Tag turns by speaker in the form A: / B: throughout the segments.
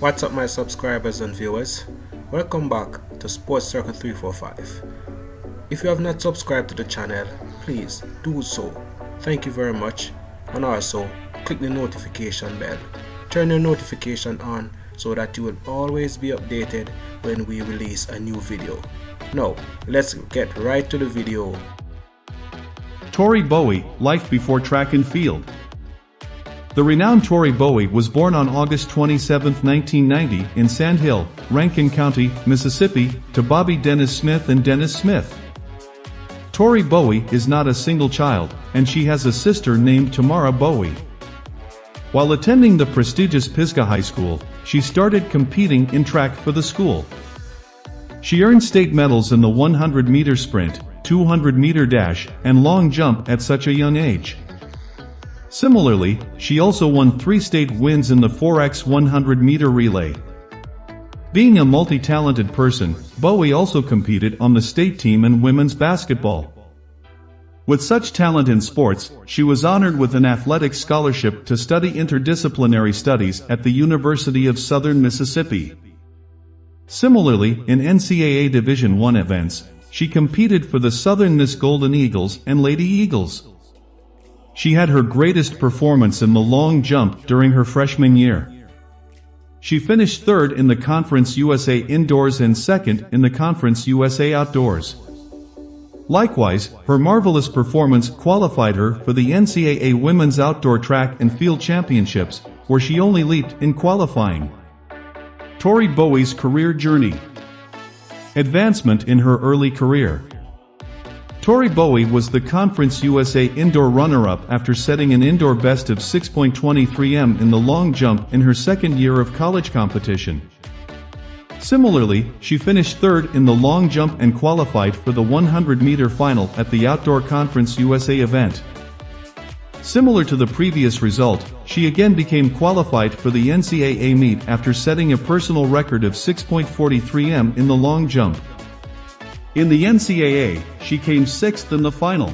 A: What's up my subscribers and viewers? Welcome back to Sports Circle 345. If you have not subscribed to the channel, please do so. Thank you very much and also click the notification bell. Turn your notification on so that you will always be updated when we release a new video. Now, let's get right to the video.
B: Tori Bowie, Life Before Track and Field. The renowned Tori Bowie was born on August 27, 1990, in Sand Hill, Rankin County, Mississippi, to Bobby Dennis Smith and Dennis Smith. Tori Bowie is not a single child, and she has a sister named Tamara Bowie. While attending the prestigious Pisgah High School, she started competing in track for the school. She earned state medals in the 100 meter sprint, 200 meter dash, and long jump at such a young age. Similarly, she also won three state wins in the 4x 100 meter relay. Being a multi-talented person, Bowie also competed on the state team in women's basketball. With such talent in sports, she was honored with an athletic scholarship to study interdisciplinary studies at the University of Southern Mississippi. Similarly, in NCAA Division I events, she competed for the Southern Miss Golden Eagles and Lady Eagles. She had her greatest performance in the long jump during her freshman year. She finished third in the Conference USA Indoors and second in the Conference USA Outdoors. Likewise, her marvelous performance qualified her for the NCAA Women's Outdoor Track and Field Championships, where she only leaped in qualifying. Tori Bowie's career journey. Advancement in her early career. Tori Bowie was the Conference USA indoor runner-up after setting an indoor best of 6.23 m in the long jump in her second year of college competition. Similarly, she finished third in the long jump and qualified for the 100-meter final at the Outdoor Conference USA event. Similar to the previous result, she again became qualified for the NCAA meet after setting a personal record of 6.43 m in the long jump. In the NCAA, she came sixth in the final.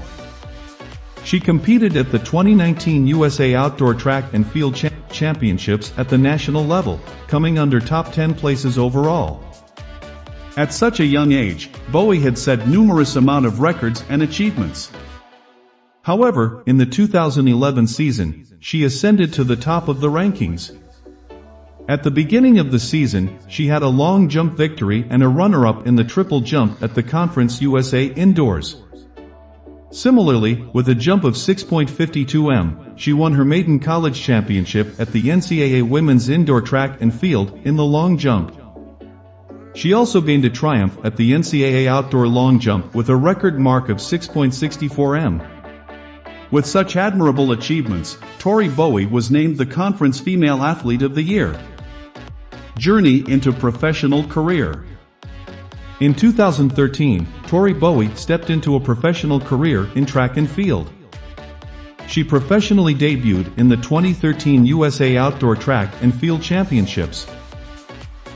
B: She competed at the 2019 USA Outdoor Track and Field Cha Championships at the national level, coming under top 10 places overall. At such a young age, Bowie had set numerous amount of records and achievements. However, in the 2011 season, she ascended to the top of the rankings, at the beginning of the season, she had a long jump victory and a runner-up in the triple jump at the Conference USA Indoors. Similarly, with a jump of 6.52 m, she won her maiden college championship at the NCAA Women's Indoor Track and Field in the long jump. She also gained a triumph at the NCAA Outdoor Long Jump with a record mark of 6.64 m. With such admirable achievements, Tori Bowie was named the Conference Female Athlete of the Year. Journey into professional career. In 2013, Tori Bowie stepped into a professional career in track and field. She professionally debuted in the 2013 USA Outdoor Track and Field Championships.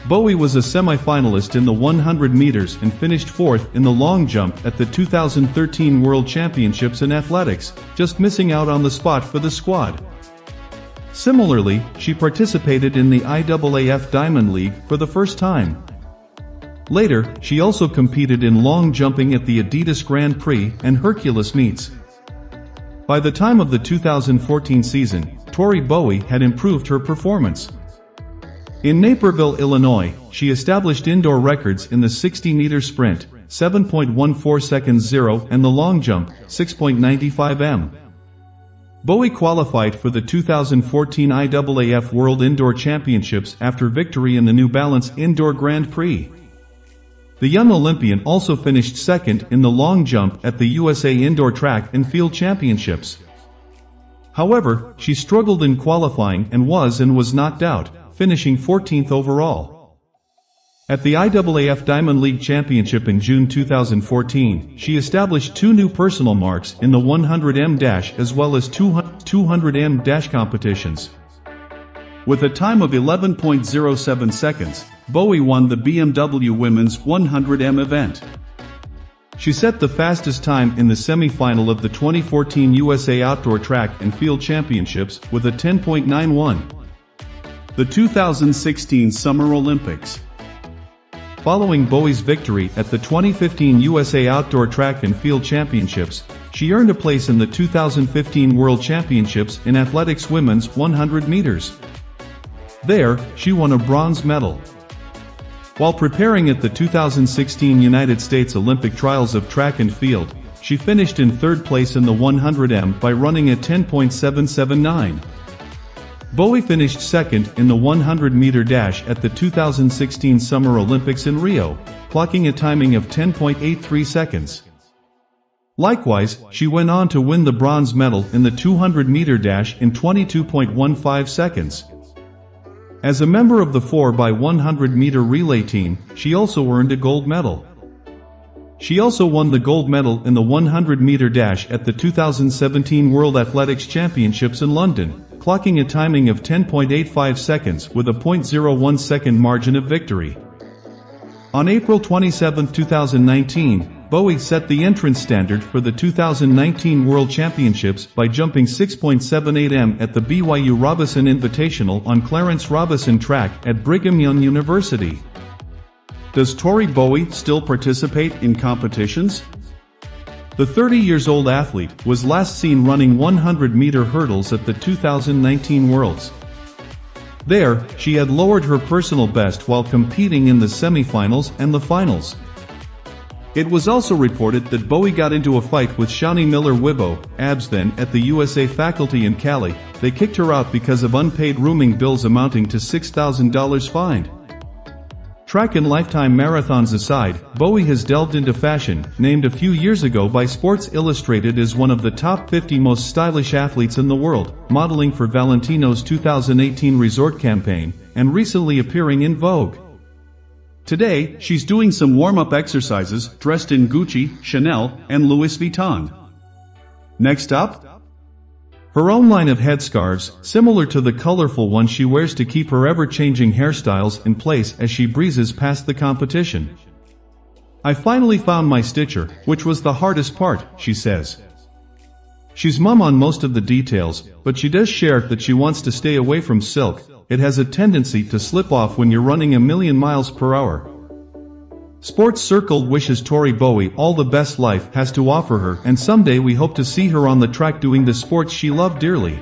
B: Bowie was a semi-finalist in the 100 meters and finished fourth in the long jump at the 2013 World Championships in Athletics, just missing out on the spot for the squad. Similarly, she participated in the IAAF Diamond League for the first time. Later, she also competed in long jumping at the Adidas Grand Prix and Hercules meets. By the time of the 2014 season, Tori Bowie had improved her performance. In Naperville, Illinois, she established indoor records in the 60-meter sprint, 7.14 seconds 0 and the long jump, 6.95 m. Bowie qualified for the 2014 IAAF World Indoor Championships after victory in the New Balance Indoor Grand Prix. The young Olympian also finished second in the long jump at the USA Indoor Track and Field Championships. However, she struggled in qualifying and was and was knocked out, finishing 14th overall. At the IAAF Diamond League Championship in June 2014, she established two new personal marks in the 100m dash as well as 200m dash competitions. With a time of 11.07 seconds, Bowie won the BMW Women's 100M event. She set the fastest time in the semi-final of the 2014 USA Outdoor Track and Field Championships with a 10.91. The 2016 Summer Olympics Following Bowie's victory at the 2015 USA Outdoor Track and Field Championships, she earned a place in the 2015 World Championships in Athletics Women's 100 meters. There, she won a bronze medal. While preparing at the 2016 United States Olympic Trials of Track and Field, she finished in third place in the 100M by running a 10.779. Bowie finished second in the 100-meter dash at the 2016 Summer Olympics in Rio, clocking a timing of 10.83 seconds. Likewise, she went on to win the bronze medal in the 200-meter dash in 22.15 seconds. As a member of the 4x100 meter relay team, she also earned a gold medal. She also won the gold medal in the 100 meter dash at the 2017 World Athletics Championships in London, clocking a timing of 10.85 seconds with a 0.01 second margin of victory. On April 27, 2019, Bowie set the entrance standard for the 2019 World Championships by jumping 6.78 m at the BYU Robison Invitational on Clarence Robison Track at Brigham Young University. Does Tori Bowie still participate in competitions? The 30 years old athlete was last seen running 100 meter hurdles at the 2019 Worlds. There, she had lowered her personal best while competing in the semifinals and the finals. It was also reported that Bowie got into a fight with Shaunae Miller-Uibo, abs then at the USA faculty in Cali. They kicked her out because of unpaid rooming bills amounting to $6,000 fined. Track and lifetime marathons aside, Bowie has delved into fashion, named a few years ago by Sports Illustrated as one of the top 50 most stylish athletes in the world, modeling for Valentino's 2018 resort campaign, and recently appearing in Vogue. Today, she's doing some warm-up exercises dressed in Gucci, Chanel, and Louis Vuitton. Next up? Her own line of headscarves, similar to the colorful one she wears to keep her ever-changing hairstyles in place as she breezes past the competition. I finally found my stitcher, which was the hardest part, she says. She's mum on most of the details, but she does share that she wants to stay away from silk, it has a tendency to slip off when you're running a million miles per hour. Sports Circle wishes Tori Bowie all the best life has to offer her and someday we hope to see her on the track doing the sports she loved dearly.